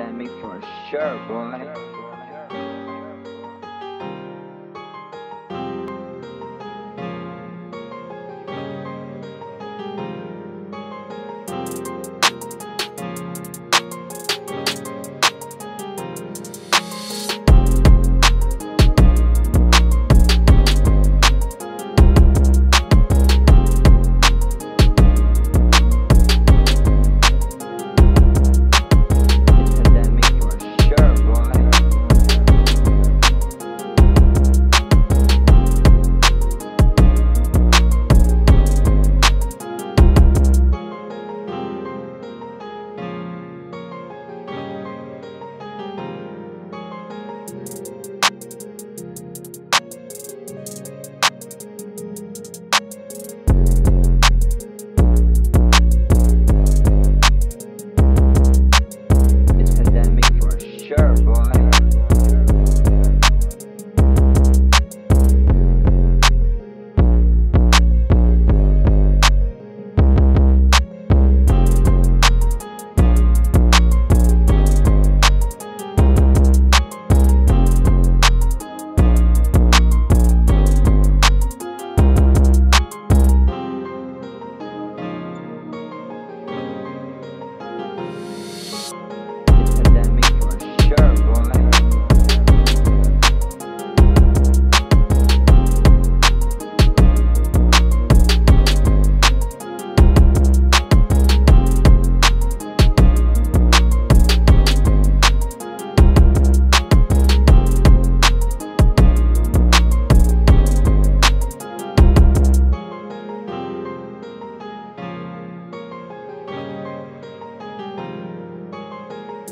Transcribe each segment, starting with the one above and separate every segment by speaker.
Speaker 1: pandemic for sure, boy.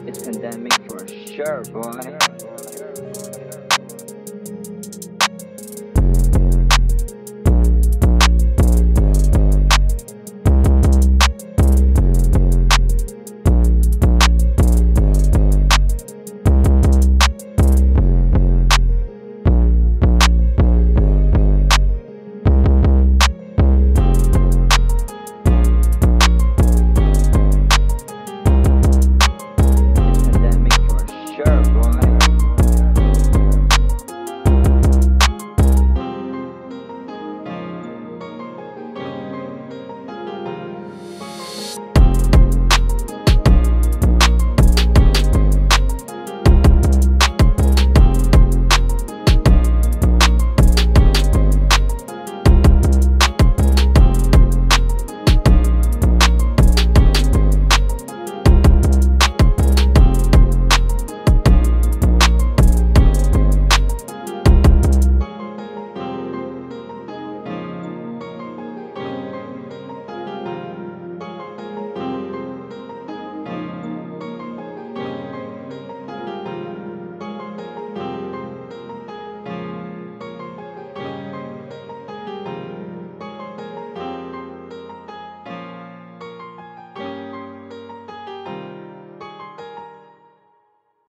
Speaker 1: It's pandemic for sure, boy.